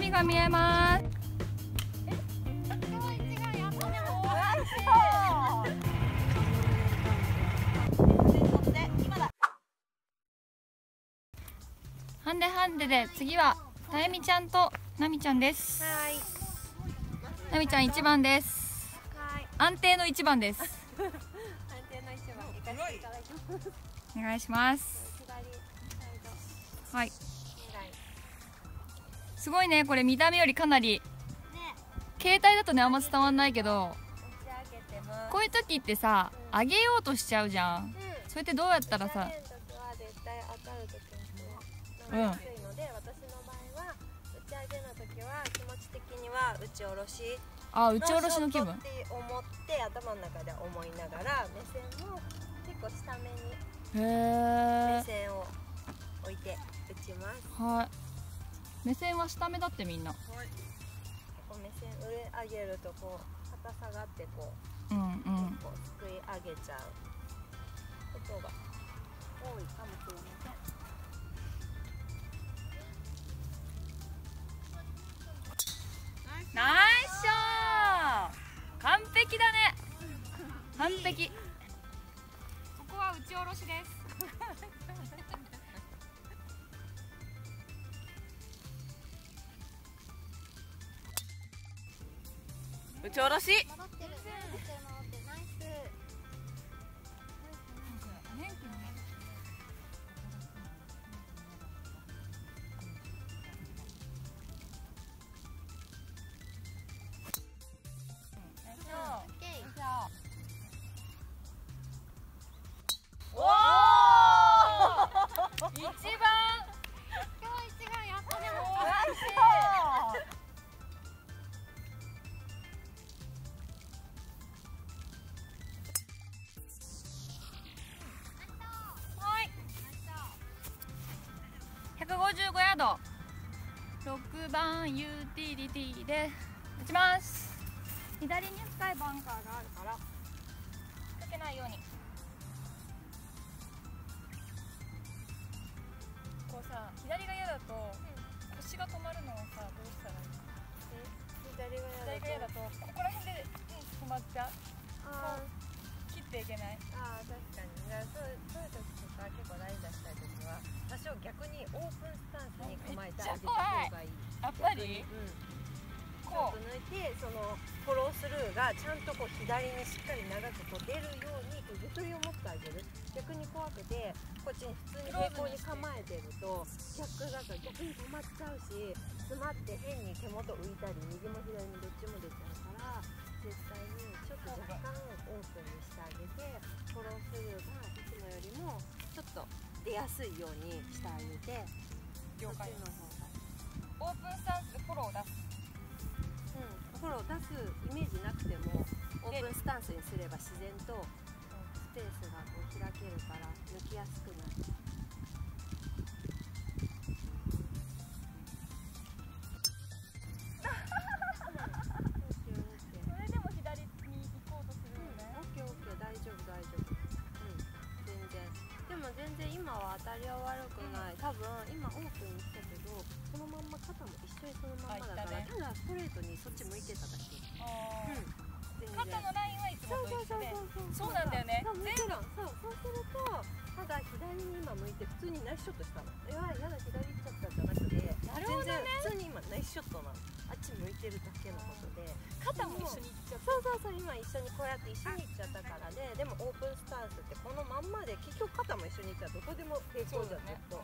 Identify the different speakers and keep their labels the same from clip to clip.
Speaker 1: 海が見えます。ハンデハンデで次はたゆみちゃんとなみちゃんです
Speaker 2: はい
Speaker 1: なみちゃん一番です
Speaker 2: はい
Speaker 1: 安定の一番です
Speaker 2: 安定の一番行かせていただきます
Speaker 1: お願いしますすごいねこれ見た目よりかなり。
Speaker 2: ね。
Speaker 1: 携帯だとねあんま伝わんないけどこういう時ってさ上げようとしちゃうじゃん。
Speaker 2: うん。
Speaker 1: それってどうやったらさ
Speaker 2: う
Speaker 1: うん。
Speaker 2: 打ち上げの時は気持ち的には打ち下ろし。
Speaker 1: あ打ち下ろしの気分？
Speaker 2: って思って頭の中で思いながら目線も結構下目に
Speaker 1: へえ
Speaker 2: 目線を置いて打ちます。
Speaker 1: はい目線は下目だってみんな。
Speaker 2: こう目線上上げるとこう肩下がってこう
Speaker 1: うんうん。
Speaker 2: こうすくい上げちゃう。ことが多いかもしれません。
Speaker 1: ナイスショー完璧だね。完璧。ここは打ち下ろしです
Speaker 2: 打ち下ろし。
Speaker 1: 155ヤード6番ユーティリティで打ちます。左に深いバンカーがあるから。ちこ
Speaker 2: ょっと抜いてそのフォロースルーがちゃんとこう左にしっかり長くこう出るようにゆとりを持ってあげる。逆に怖くてこっちに普通に平行に構えてると逆だから逆に止まっちゃうし詰まって変に手元浮いたり右も左もどっちも出ちゃうから絶対にちょっと若干オープンにしてあげてフォロースルーがいつもよりもちょっと出やすいようにしてあげて
Speaker 1: 了解
Speaker 2: そっちの方が。
Speaker 1: オープンスタンスでフォローを出す
Speaker 2: うん、フォロー出すイメージなくてもオープンスタンスにすれば自然とスペースがこう開けるから抜きやすくなる。
Speaker 1: それでも左に行こうとするよね
Speaker 2: オッケーオッケー大丈夫大丈夫。うん、全然。でも全然今は当たりは悪くない。多分今オープンにしたけど、そのまんま肩も一緒にそのまんまだから、
Speaker 1: ね
Speaker 2: ただストレートにそっち向いてただけ。
Speaker 1: あ
Speaker 2: うん。
Speaker 1: 肩のラインはいつも
Speaker 2: そうそう
Speaker 1: と一緒で
Speaker 2: そうそう。
Speaker 1: そうなんだよね。
Speaker 2: そうもちろんそうそうするとただ左に今向いて普通にナイスショットした。のいややだ左行っちゃったじゃなくて
Speaker 1: なるほどね
Speaker 2: 全然普通に今ナイスショットなのあっち向いてるだけのことで
Speaker 1: 肩も一緒に行っちゃっ
Speaker 2: そうそうそう今一緒にこうやって一緒に行っちゃったからででもオープンスタンスってこのまんまで結局肩も一緒に行ったらどこでも平行じゃんずっと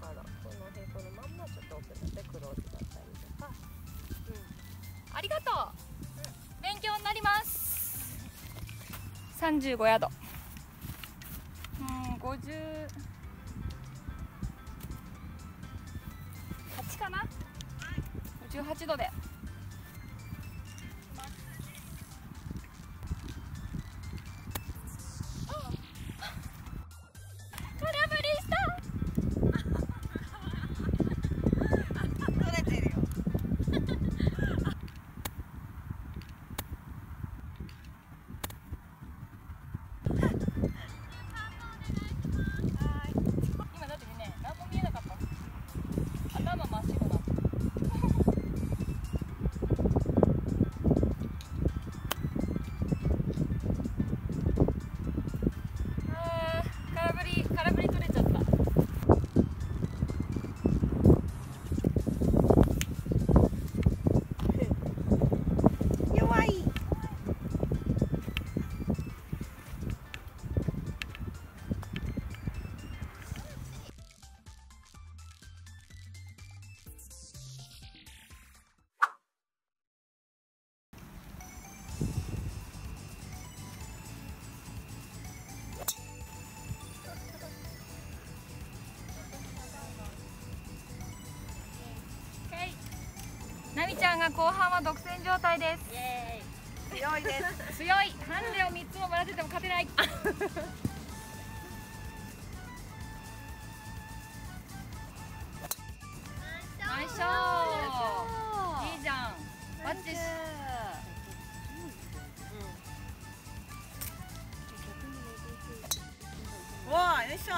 Speaker 2: からこの平行のまんまちょっとオープンだってクローズだったりとか。うん。
Speaker 1: ありがとう、勉強になります。35ヤードうん50 8かな？58度でんが後半は独占状態です。
Speaker 2: 強いです。
Speaker 1: 強い。ハンデを3つももらってても勝てない。ナイスショー。いいじゃん。バッチシ
Speaker 3: わあよいしょ。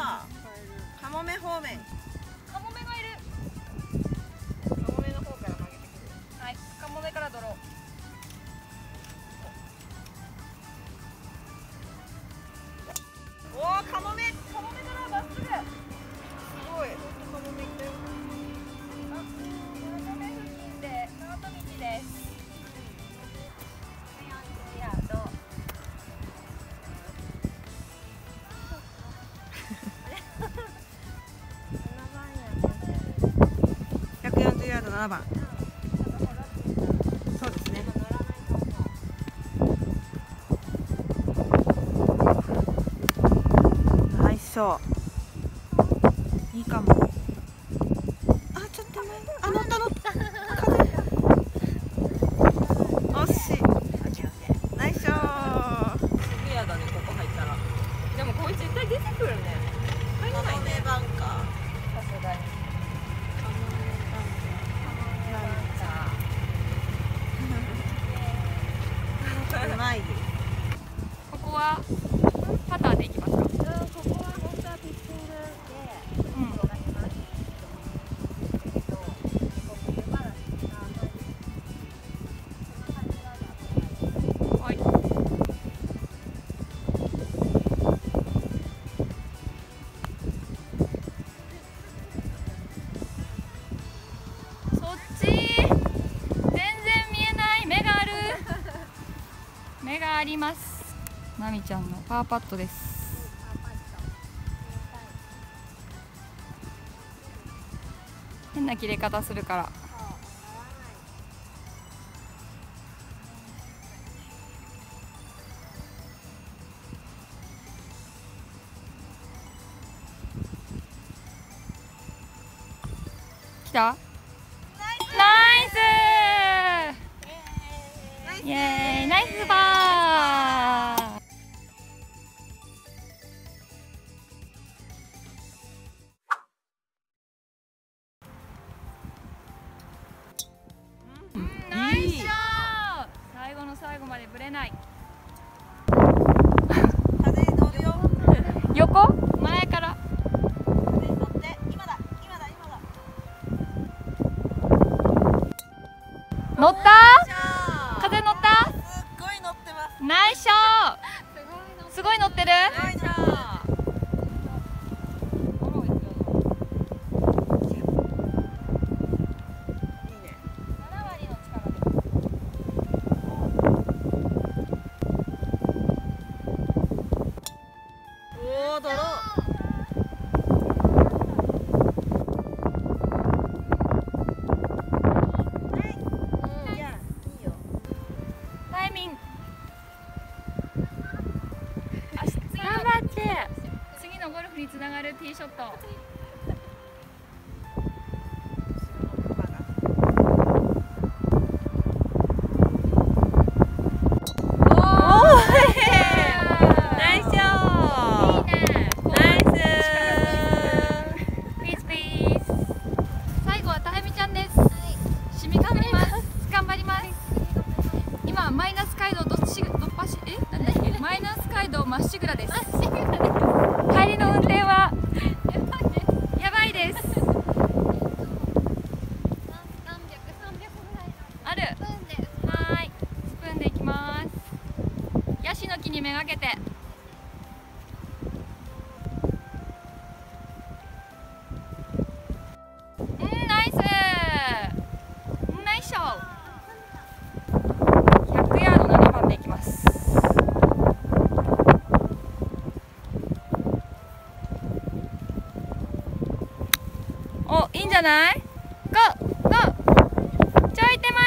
Speaker 3: カモメ方面
Speaker 2: から
Speaker 1: ドロー。
Speaker 3: おおカモメ
Speaker 1: カモメドローまっすぐ。
Speaker 3: すごい。カモメいった。よ
Speaker 1: あ、長め付近で長門道です。
Speaker 2: ヤード
Speaker 3: 140ヤード7番ナイスショーいいかも。あちょっと前あ乗った乗った風惜しいナイスショー
Speaker 2: クリアだねここ入ったらでもこいつ絶対出てくるね入らないね
Speaker 3: バンカー
Speaker 2: さすがに
Speaker 3: うまいです
Speaker 1: ここは
Speaker 2: ります。
Speaker 1: ナミちゃんのパーパットです。変な切れ方するから。来た？ナイス！イエーイ！ナイスバナイスショー。最後の最後までぶれない。
Speaker 3: 風に乗るよ。
Speaker 1: 横？
Speaker 3: に
Speaker 1: つながるティーショット。マイナス街道どっちどっぱしえなんだっけマイナス街道まっしぐらですゃない？ゴーゴー。ちょい手前。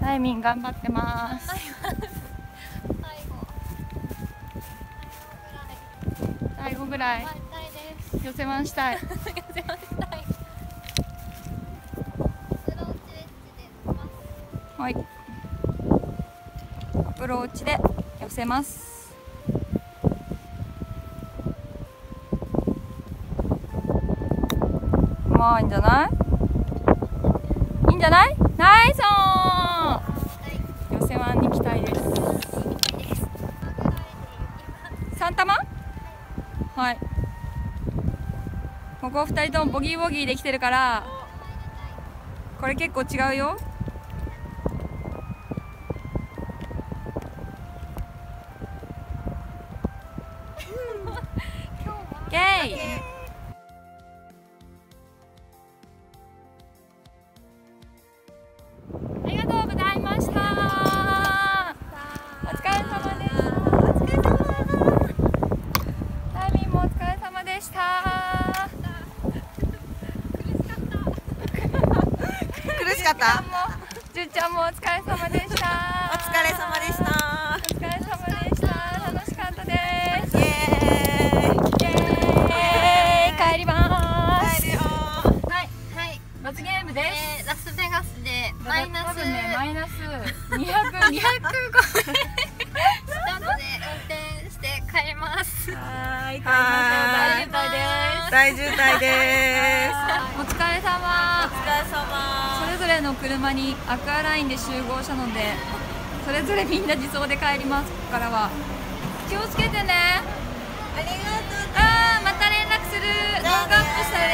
Speaker 1: タイミン頑張ってます。
Speaker 4: 最後。
Speaker 1: ぐらい。寄せましたい。はい。アプローチで寄せます。まあいいんじゃない？いいんじゃない？ナイスオン！寄せ湾に期待です。3玉？はい。ここ2人ともボギーボギーできてるからこれ結構違うよ。ゲイ
Speaker 3: かった？
Speaker 1: もじゅんちゃんもお疲れ様でした。
Speaker 3: お疲れ様でした。
Speaker 1: お疲れ様でした。楽しかったです。
Speaker 3: イエーイ。
Speaker 1: イエーイ。帰ります。
Speaker 3: 帰るよ。
Speaker 4: はいはい。
Speaker 1: 罰ゲームです。
Speaker 4: えー、ラスベガスでマイナス。
Speaker 1: ねマイナス。200 200
Speaker 4: 205円したので運転して帰ります。
Speaker 1: はーい。帰りま大渋滞です。
Speaker 3: 大渋滞です。
Speaker 1: お疲れ様れの車にアクアラインで集合したのでそれぞれみんな自走で帰りますここからは。気をつけてね。
Speaker 3: ありがとう。
Speaker 1: あーまた連絡する。動画アップしたら